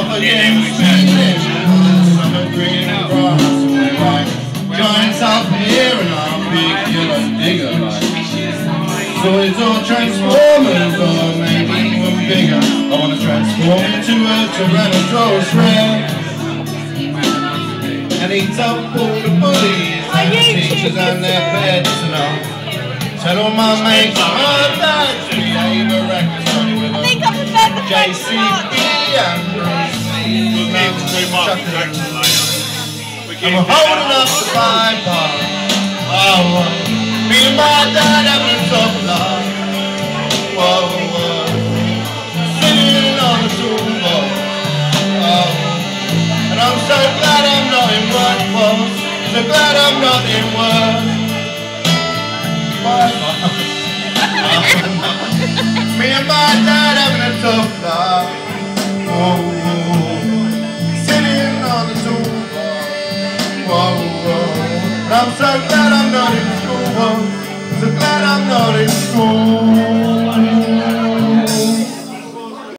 up against me. Summer green grass, like giants up here, and I'm big yellow digger like. So it's all transformers, or maybe even bigger. I wanna transform into a Tyrannosaurus Rex. And eat up all the bullies and the teachers and their pets and I'll tell all my mates my dad to behave JCB and I'm holding up the Bible. Oh, me and my dad having a tough life. Whoa, on the toolbox. Oh, and I'm so glad I'm not in workforce. So glad I'm not in work. Bye, whoa. Oh, Sitting on the whoa. Oh, oh. And I'm so glad I'm not in school. So glad I'm not in school.